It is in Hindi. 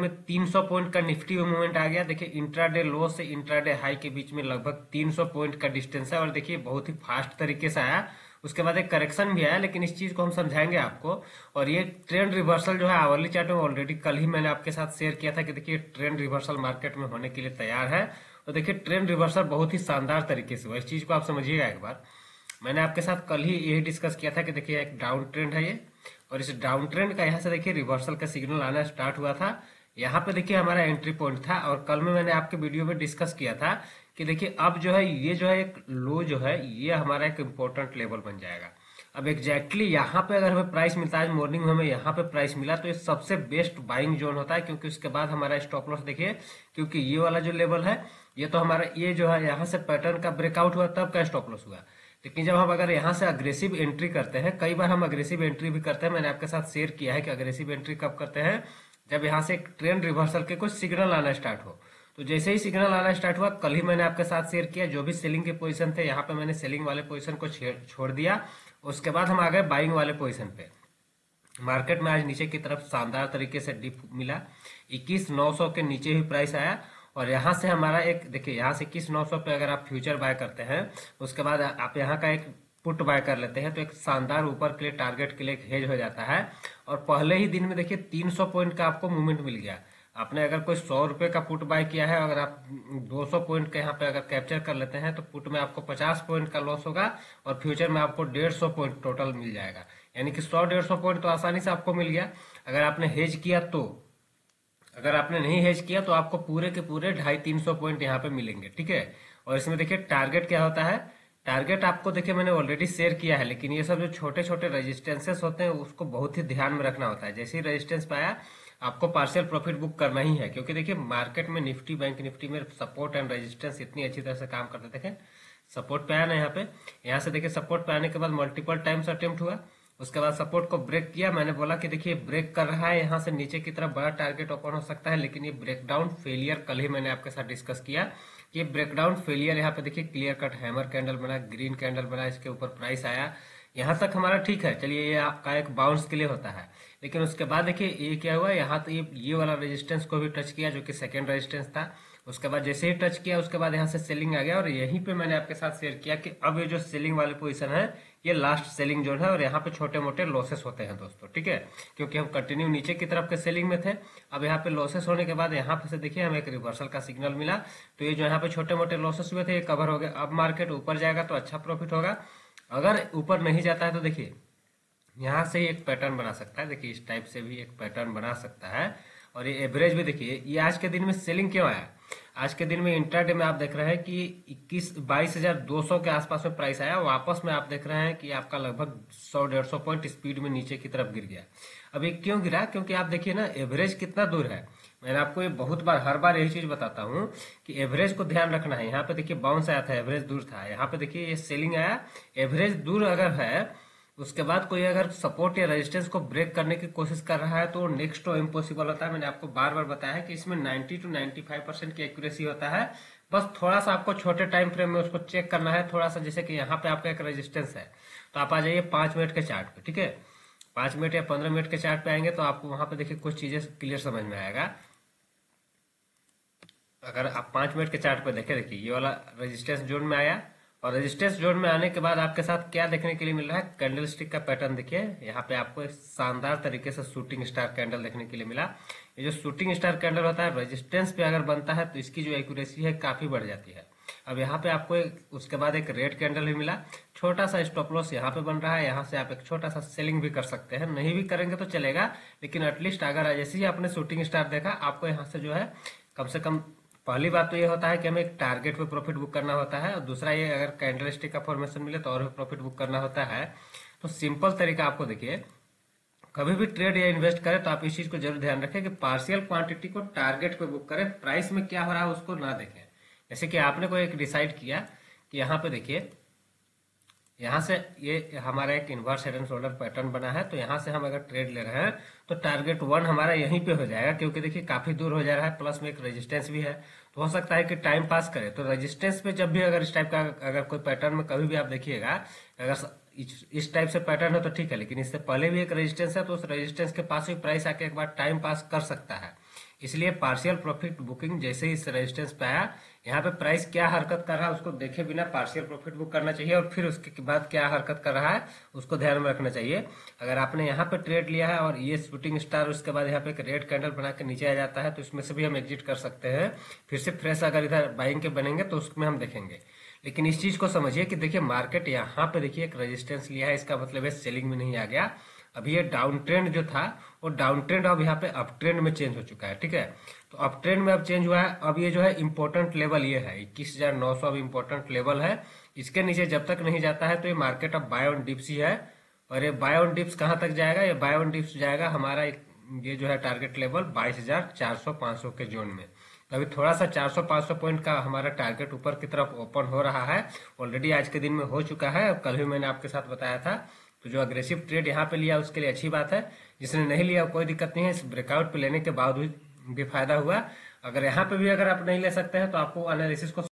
में 300 पॉइंट का निफ्टी में मूवमेंट आ गया। देखिए इंट्राडे लो से इंट्राडे हाई के बीच में लगभग 300 पॉइंट का डिस्टेंस है और देखिए, बहुत ही फास्ट तरीके से आया। उसके बाद एक करेक्शन भी आया, लेकिन इस चीज़ को हम समझाएँगे आपको। और ये ट्रेंड रिवर्सल जो है आवरली चार्ट में ऑलरेडी कल ही मैंने आपके साथ शेयर किया था कि देखिए ट्रेंड रिवर्सल मार्केट में होने के लिए तैयार है। और देखिए ट्रेंड रिवर्सल बहुत ही शानदार तरीके से हुआ। इस चीज़ को आप समझिएगा एक बार। मैंने आपके साथ कल ही यही डिस्कस किया था कि देखिए, एक डाउन ट्रेंड है ये। और इस डाउन ट्रेंड का यहाँ से देखिए रिवर्सल का सिग्नल आना स्टार्ट हुआ था। यहाँ पे देखिए हमारा एंट्री पॉइंट था और कल में मैंने आपके वीडियो में डिस्कस किया था कि देखिए अब जो है, ये जो है एक लो जो है, ये हमारा एक इम्पोर्टेंट लेवल बन जाएगा। अब एग्जैक्टली exactly यहाँ पे अगर हमें प्राइस मिलता है मॉर्निंग में हमें यहाँ पे प्राइस मिला तो ये सबसे बेस्ट बाइंग जोन होता है, क्योंकि उसके बाद हमारा स्टॉप लॉस देखिए, क्योंकि ये वाला जो लेवल है, ये तो हमारा, ये जो है, यहाँ से पैटर्न का ब्रेकआउट हुआ, तब का स्टॉप लॉस हुआ। लेकिन जब हम अगर यहाँ से अग्रेसिव एंट्री करते हैं, कई बार हम अग्रेसिव एंट्री भी करते हैं, मैंने आपके साथ शेयर किया है कि अग्रेसिव एंट्री कब करते हैं जब यहाँ से ट्रेंड रिवर्सल के कुछ सिग्नल आना स्टार्ट हो। तो जैसे ही सिग्नल आना स्टार्ट हुआ, कल ही मैंने आपके साथ शेयर किया, जो भी सेलिंग के पोजीशन थे, यहाँ पे मैंने सेलिंग वाले पोजीशन को छोड़ दिया। उसके बाद हम आ गए बाइंग वाले पोजीशन पे। मार्केट में आज नीचे की तरफ़ शानदार तरीके से डिप मिला। इक्कीस नौ सौ के नीचे ही प्राइस आया। और यहाँ से हमारा एक, देखिए, यहाँ से इक्कीस नौ सौ पे अगर आप फ्यूचर बाय करते हैं, उसके बाद आप यहाँ का एक पुट बाय कर लेते हैं तो एक शानदार ऊपर के लिए टारगेट के लिए एक हेज हो जाता है। और पहले ही दिन में देखिए 300 पॉइंट का आपको मूवमेंट मिल गया। आपने अगर कोई सौ रुपए का पुट बाय किया है, अगर आप 200 पॉइंट के यहाँ पे अगर कैप्चर कर लेते हैं तो पुट में आपको 50 पॉइंट का लॉस होगा और फ्यूचर में आपको 150 पॉइंट टोटल मिल जाएगा। यानी कि 100 150 पॉइंट तो आसानी से आपको मिल गया। अगर आपने हेज किया तो अगर आपने नहीं हेज किया तो आपको पूरे के पूरे ढाई तीन सौ पॉइंट यहाँ पे मिलेंगे, ठीक है? और इसमें देखिए टारगेट क्या होता है? टारगेट आपको देखिए मैंने ऑलरेडी शेयर किया है, लेकिन ये सब जो छोटे छोटे रेजिस्टेंसेस होते हैं, उसको बहुत ही ध्यान में रखना होता है। जैसे ही रेजिस्टेंस पाया आपको पार्शियल प्रॉफिट बुक करना ही है, क्योंकि देखिए मार्केट में निफ्टी बैंक निफ्टी में सपोर्ट एंड रेजिस्टेंस इतनी अच्छी तरह से काम करते देखें सपोर्ट पे आया ना यहाँ पे, यहाँ से देखिए सपोर्ट पे आने के बाद मल्टीपल टाइम्स अटेम्प्ट हुआ। उसके बाद सपोर्ट को ब्रेक किया। मैंने बोला कि देखिए ब्रेक कर रहा है, यहाँ से नीचे की तरफ़ बड़ा टारगेट ओपन हो सकता है, लेकिन ये ब्रेकडाउन फेलियर कल ही मैंने आपके साथ डिस्कस किया। ये ब्रेकडाउन फेलियर यहाँ पे देखिए क्लियर कट हैमर कैंडल बना ग्रीन कैंडल बना, इसके ऊपर प्राइस आया। यहाँ तक हमारा ठीक है। चलिए, ये आपका एक बाउंस के लिए होता है। लेकिन उसके बाद देखिए, ये क्या हुआ? यहाँ तो ये ये वाला रेजिस्टेंस को भी टच किया, जो कि सेकेंड रेजिस्टेंस था। उसके बाद जैसे ही टच किया, उसके बाद यहाँ से सेलिंग आ गया और यहीं पे मैंने आपके साथ शेयर किया कि अब ये जो सेलिंग वाली पोजीशन है, ये लास्ट सेलिंग जोन है और यहाँ पे छोटे मोटे लॉसेस होते हैं दोस्तों, ठीक है? क्योंकि हम कंटिन्यू नीचे की तरफ़ के सेलिंग में थे। अब यहाँ पे लॉसेस होने के बाद यहाँ पे से देखिए हमें एक रिवर्सल का सिग्नल मिला। तो ये जो यहाँ पे छोटे मोटे लॉसेस हुए थे, ये कवर हो गए अब मार्केट ऊपर जाएगा तो अच्छा प्रॉफिट होगा। अगर ऊपर नहीं जाता है तो देखिए, यहाँ से एक पैटर्न बना सकता है। देखिए, इस टाइप से भी एक पैटर्न बना सकता है। और ये एवरेज भी देखिए, ये आज के दिन में सेलिंग क्यों आया? आज के दिन में इंट्राडे में आप देख रहे हैं कि इक्कीस, बाईस हज़ार दो सौ के आसपास में प्राइस आया। वापस में आप देख रहे हैं कि आपका लगभग सौ, डेढ़ सौ पॉइंट स्पीड में नीचे की तरफ़ गिर गया। अब ये क्यों गिरा? क्योंकि आप देखिए ना एवरेज कितना दूर है। मैंने आपको ये बहुत बार, हर बार यही चीज़ बताता हूँ कि एवरेज को ध्यान रखना है। यहाँ पे देखिए बाउंस आया था एवरेज दूर था। यहाँ पे देखिए ये सेलिंग आया। एवरेज दूर अगर है उसके बाद कोई अगर सपोर्ट या रेजिस्टेंस को ब्रेक करने की कोशिश कर रहा है तो नेक्स्ट तो इम्पॉसिबल होता है। मैंने आपको बार बार बताया है कि इसमें 90 टू 95 परसेंट की एक्यूरेसी होता है। बस थोड़ा सा आपको छोटे टाइम फ्रेम में उसको चेक करना है थोड़ा सा जैसे कि यहाँ पे आपका एक रेजिस्टेंस है। तो आप आ जाइए पाँच मिनट के चार्ट पे, ठीक है? पाँच मिनट या पंद्रह मिनट के चार्ट पे आएँगे तो आपको वहाँ पे देखिए कुछ चीज़ें क्लियर समझ में आएगा। अगर आप पाँच मिनट के चार्ट पे देखे, देखिए ये वाला रेजिस्टेंस जोन में आया। और रेजिस्टेंस जोन में आने के बाद आपके साथ क्या देखने के लिए मिल रहा है? कैंडल स्टिक का पैटर्न देखिए। यहाँ पे आपको एक शानदार तरीके से शूटिंग स्टार कैंडल देखने के लिए मिला। ये जो शूटिंग स्टार कैंडल होता है रेजिस्टेंस पे अगर बनता है तो इसकी जो एक्यूरेसी है काफ़ी बढ़ जाती है। अब यहाँ पे आपको एक, उसके बाद एक रेड कैंडल भी मिला। छोटा सा स्टॉप लॉस यहाँ पे बन रहा है। यहाँ से आप एक छोटा सा सेलिंग भी कर सकते हैं। नहीं भी करेंगे तो चलेगा लेकिन एटलीस्ट अगर जैसे ही आपने शूटिंग स्टार देखा आपको यहाँ से जो है कम से कम पहली बात तो ये होता है कि हमें एक टारगेट पे प्रॉफिट बुक करना होता है और दूसरा ये अगर कैंडल का फॉर्मेशन मिले तो और भी प्रॉफिट बुक करना होता है। तो सिंपल तरीका आपको देखिए, कभी भी ट्रेड या इन्वेस्ट करें तो आप इस चीज़ को ज़रूर ध्यान रखें कि पार्शियल क्वांटिटी को टारगेट पे बुक करें प्राइस में क्या हो रहा है उसको ना देखें। जैसे कि आपने कोई एक डिसाइड किया कि यहाँ पे देखिए यहाँ से ये हमारा एक inverse head and shoulder pattern बना है तो यहाँ से हम अगर ट्रेड ले रहे हैं तो टारगेट वन हमारा यहीं पे हो जाएगा, क्योंकि देखिए काफ़ी दूर हो जा रहा है प्लस में एक रेजिस्टेंस भी है। तो हो सकता है कि टाइम पास करे तो रेजिस्टेंस पे जब भी अगर इस टाइप का अगर कोई पैटर्न में कभी भी आप देखिएगा, अगर इस टाइप से पैटर्न है तो ठीक है, लेकिन इससे पहले भी एक रेजिस्टेंस है तो उस रेजिस्टेंस के पास भी प्राइस आके एक बार टाइम पास कर सकता है। इसलिए पार्शियल प्रॉफिट बुकिंग जैसे ही इस रेजिस्टेंस पे आया, यहाँ पे प्राइस क्या हरकत कर रहा है उसको देखे बिना पार्शियल प्रॉफिट बुक करना चाहिए और फिर उसके बाद क्या हरकत कर रहा है, उसको ध्यान में रखना चाहिए। अगर आपने यहाँ पे ट्रेड लिया है और ये शूटिंग स्टार उसके बाद यहाँ पे एक रेड कैंडल बना के नीचे आ जाता है तो इसमें से भी हम एग्जिट कर सकते हैं। फिर से फ्रेश अगर इधर बाइंग के बनेंगे तो उसमें हम देखेंगे। लेकिन इस चीज़ को समझिए कि देखिए मार्केट यहाँ पे देखिए एक रेजिस्टेंस लिया है, इसका मतलब है सेलिंग में नहीं आ गया। अभी ये डाउन ट्रेंड जो था, वो डाउन ट्रेंड अब यहाँ पे अप ट्रेंड में चेंज हो चुका है, ठीक है? तो अप ट्रेंड में अब चेंज हुआ है, अब ये जो है इंपॉर्टेंट लेवल ये है, इक्कीस हज़ार नौ सौ अब इम्पोर्टेंट लेवल है। इसके नीचे जब तक नहीं जाता है तो ये मार्केट अब बाय ऑन डिप्स ही है। और ये बाय ऑन डिप्स कहाँ तक जाएगा? ये बाय ऑन डिप्स जाएगा हमारा ये जो है टारगेट लेवल बाईस हज़ार चार सौ पाँच सौ के जोन में। तो अभी थोड़ा सा 400-500 पॉइंट का हमारा टारगेट ऊपर की तरफ़ ओपन हो रहा है। ऑलरेडी आज के दिन में हो चुका है, कल भी मैंने आपके साथ बताया था। तो जो अग्रेसिव ट्रेड यहाँ पे लिया, उसके लिए अच्छी बात है। जिसने नहीं लिया, कोई दिक्कत नहीं है। इस ब्रेकआउट पे लेने के बावजूद भी फ़ायदा हुआ। अगर यहाँ पे भी अगर आप नहीं ले सकते हैं तो आपको एनालिसिस को